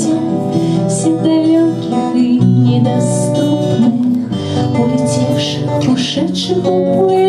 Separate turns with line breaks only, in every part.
свете Всех далеких и недоступных Улетевших, ушедших, уплывших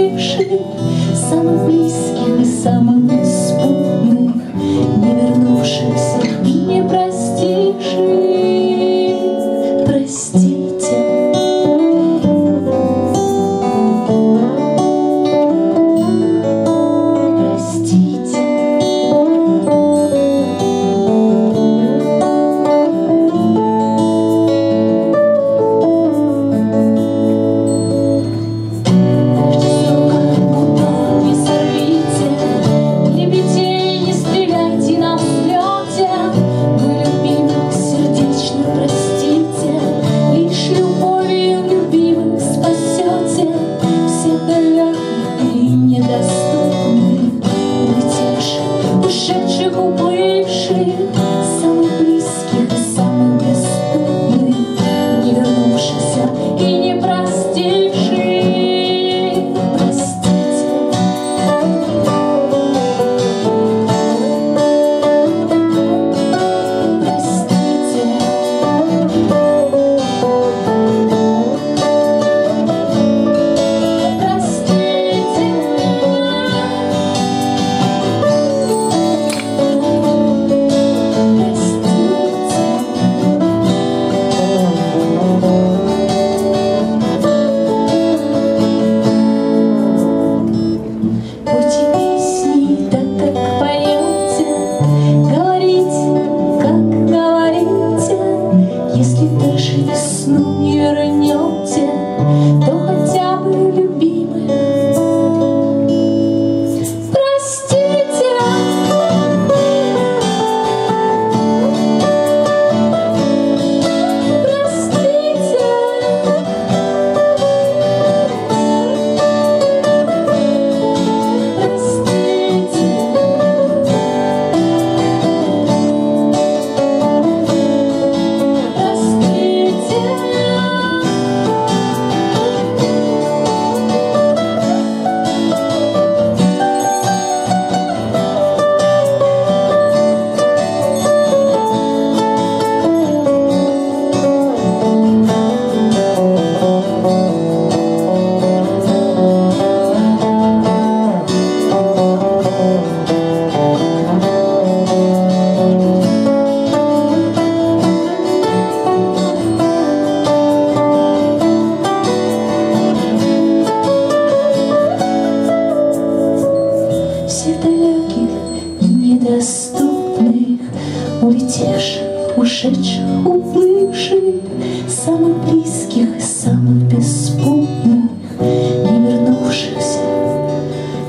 Даже весну не вернете, то утешит, ушедших, уплывших, Самых близких и самых беспутных, Не вернувшихся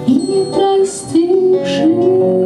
и не простивших.